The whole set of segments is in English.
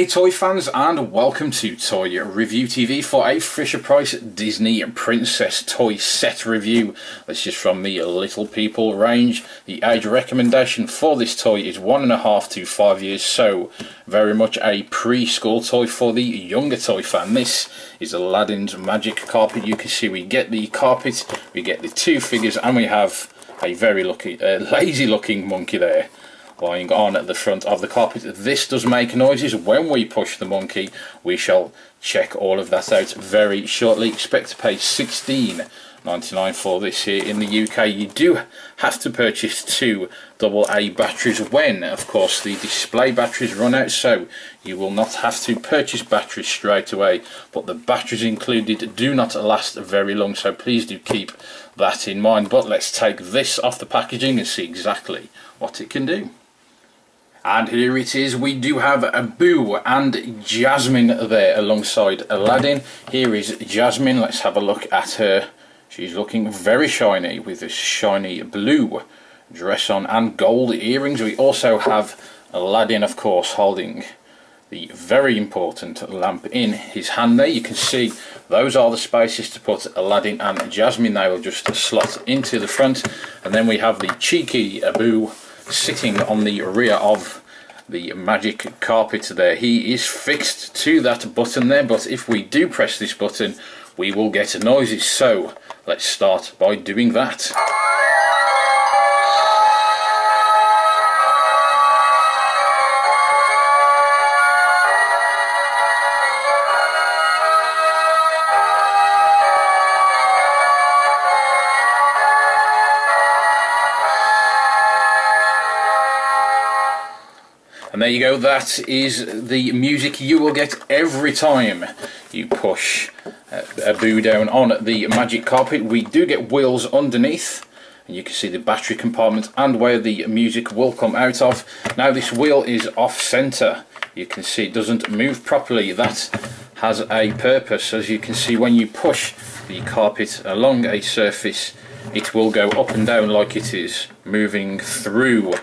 Hey toy fans and welcome to Toy Review TV for a Fisher Price Disney Princess toy set review. This is from the Little People range. The age recommendation for this toy is one and a half to five years, so very much a preschool toy for the younger toy fan. This is Aladdin's Magic Carpet. You can see we get the carpet, we get the two figures and we have a very lucky, uh, lazy looking monkey there lying on at the front of the carpet. This does make noises when we push the monkey. We shall check all of that out very shortly. Expect to pay 16 99 for this here in the UK. You do have to purchase two AA batteries when, of course, the display batteries run out, so you will not have to purchase batteries straight away, but the batteries included do not last very long, so please do keep that in mind. But let's take this off the packaging and see exactly what it can do. And here it is, we do have Abu and Jasmine there alongside Aladdin. Here is Jasmine, let's have a look at her. She's looking very shiny with this shiny blue dress on and gold earrings. We also have Aladdin, of course, holding the very important lamp in his hand there. You can see those are the spaces to put Aladdin and Jasmine. They will just slot into the front. And then we have the cheeky Abu sitting on the rear of the magic carpet there. He is fixed to that button there, but if we do press this button, we will get noises. So let's start by doing that. And there you go, that is the music you will get every time you push uh, Abu down on the magic carpet. We do get wheels underneath, and you can see the battery compartment and where the music will come out of. Now this wheel is off centre. You can see it doesn't move properly. That has a purpose. As you can see, when you push the carpet along a surface, it will go up and down like it is moving through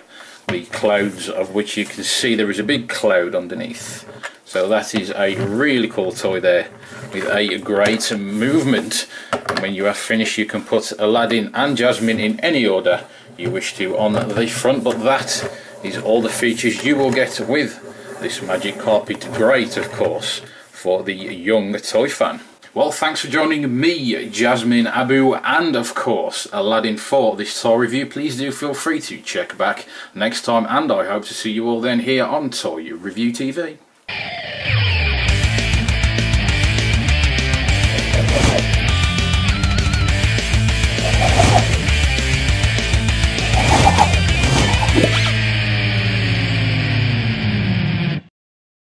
the clouds of which you can see there is a big cloud underneath. So that is a really cool toy there with a great movement. And when you have finished you can put Aladdin and Jasmine in any order you wish to on the front but that is all the features you will get with this magic carpet. Great of course for the young toy fan well, thanks for joining me, Jasmine Abu, and of course Aladdin for this toy review. Please do feel free to check back next time, and I hope to see you all then here on Toy Review TV.